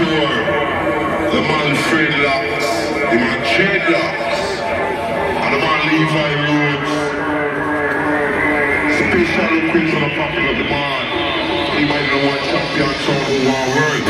pure. The man Fredlocks, the man Dreadlocks, and the man Levi Rhodes. Special request on the popular demand. Anybody that want champion sound in one world.